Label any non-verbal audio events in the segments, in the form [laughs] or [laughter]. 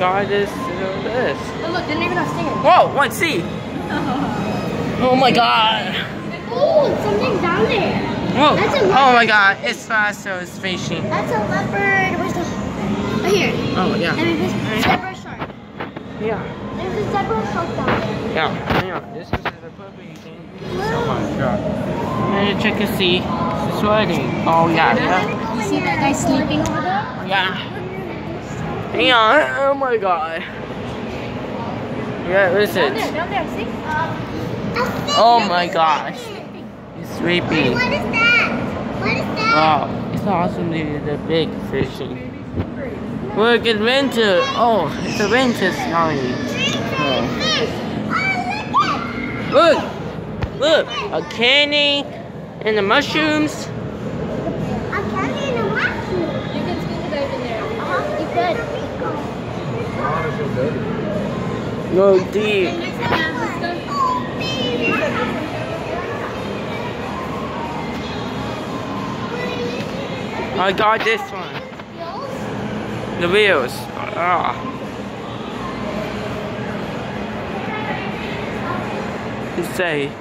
God, this, this. Oh, look, they're even not stinging. Whoa, one C. [laughs] Oh my God. Oh, something's down there. Whoa. That's a Oh my God, it's fast, so it's fishing. That's a leopard. Where's the... Right here. Oh yeah. And there's this zebra shark. Yeah. There's a zebra shark down there. Yeah. Yeah. This is the perfect thing. Oh my God. And check and see. It's sweating. Oh yeah. Yeah. You see that guy sleeping over there? Yeah. Hang on. Oh my God. Yeah, what is Down it? there, down there, see? Oh my gosh. He's sleeping. What is that? What is that? Wow, it's awesome dude, the big fishing. Look, it's winter. Oh, it's a winter. Oh. Look, look, a candy and the mushrooms. A candy and a mushroom. You can scuba dive in there. Uh-huh, you could. Go deep. I got this one. The wheels. Ah. You say,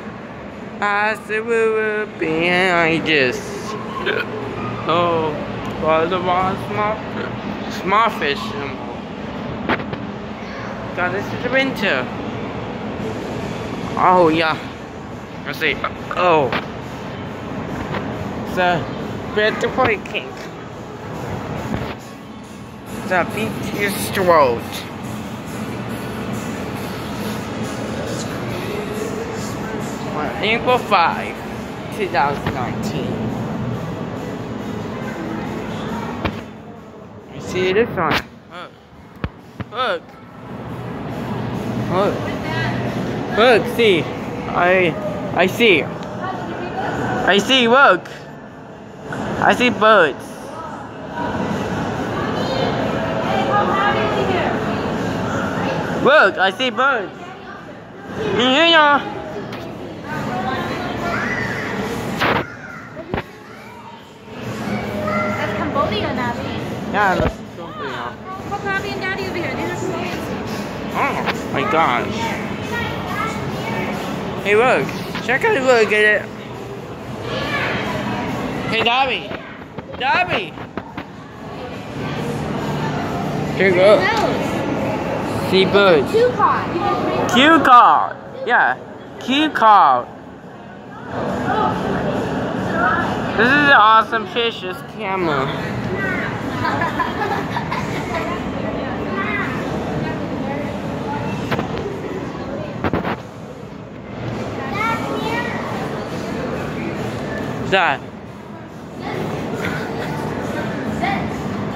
I said we were behind this. Oh, well, the one small, small fish. God, this is winter. Oh, yeah. Let's see. Oh. The beautiful king. The beachiest. On April 5, 2019. You see this one? Look. Look. Look. Look, see. I I see. I see, look. I see birds. Look, I see birds. Yeah. That's Cambodia, Navi. Yeah, that's something else. Look, Navi and Daddy over here. These are Cambodians. Oh my gosh. Hey look, check out look at it. Hey Dobby. Dobby. Here you go. See birds. Two cod. Q card. Yeah. Q card. This is an awesome fish, camera. [laughs] That.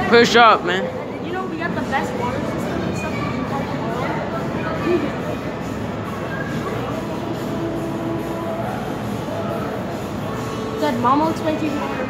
Push up, man. You know we got the best water system in the world. Mom explain to you